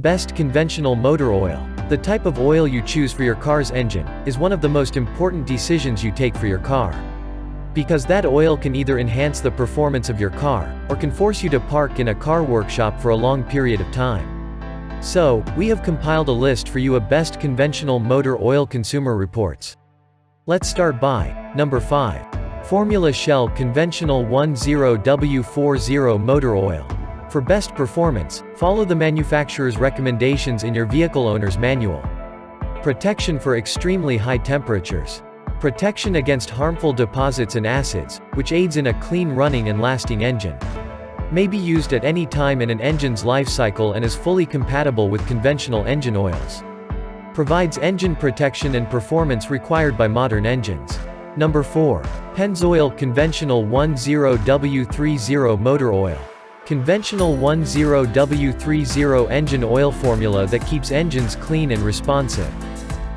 Best conventional motor oil. The type of oil you choose for your car's engine, is one of the most important decisions you take for your car. Because that oil can either enhance the performance of your car, or can force you to park in a car workshop for a long period of time. So, we have compiled a list for you of best conventional motor oil consumer reports. Let's start by, number 5. Formula Shell Conventional 10W40 Motor Oil. For best performance, follow the manufacturer's recommendations in your vehicle owner's manual. Protection for extremely high temperatures. Protection against harmful deposits and acids, which aids in a clean running and lasting engine. May be used at any time in an engine's life cycle and is fully compatible with conventional engine oils. Provides engine protection and performance required by modern engines. Number 4. Pennzoil Conventional 10W30 Motor Oil. Conventional 10W30 engine oil formula that keeps engines clean and responsive.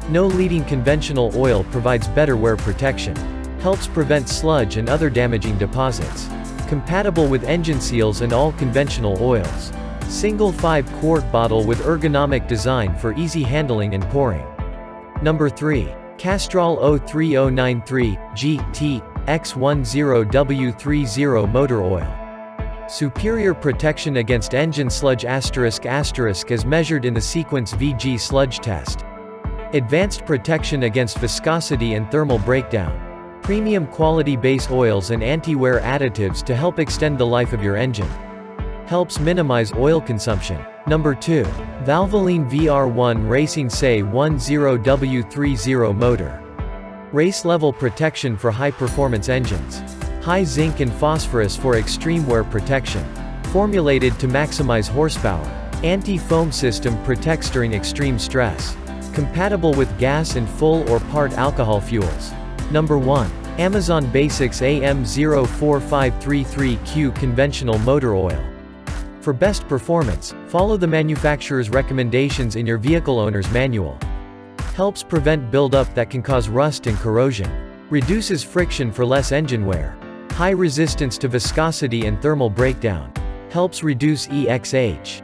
No leading conventional oil provides better wear protection. Helps prevent sludge and other damaging deposits. Compatible with engine seals and all conventional oils. Single 5-quart bottle with ergonomic design for easy handling and pouring. Number 3. Castrol 03093 GTX 10W30 Motor Oil. Superior protection against engine sludge asterisk asterisk as measured in the Sequence VG sludge test. Advanced protection against viscosity and thermal breakdown. Premium quality base oils and anti-wear additives to help extend the life of your engine. Helps minimize oil consumption. Number 2. Valvoline VR1 Racing Say 10W30 Motor. Race level protection for high performance engines. High zinc and phosphorus for extreme wear protection. Formulated to maximize horsepower. Anti-foam system protects during extreme stress. Compatible with gas and full or part alcohol fuels. Number 1. Amazon Basics AM04533Q Conventional Motor Oil. For best performance, follow the manufacturer's recommendations in your vehicle owner's manual. Helps prevent buildup that can cause rust and corrosion. Reduces friction for less engine wear. High resistance to viscosity and thermal breakdown. Helps reduce EXH.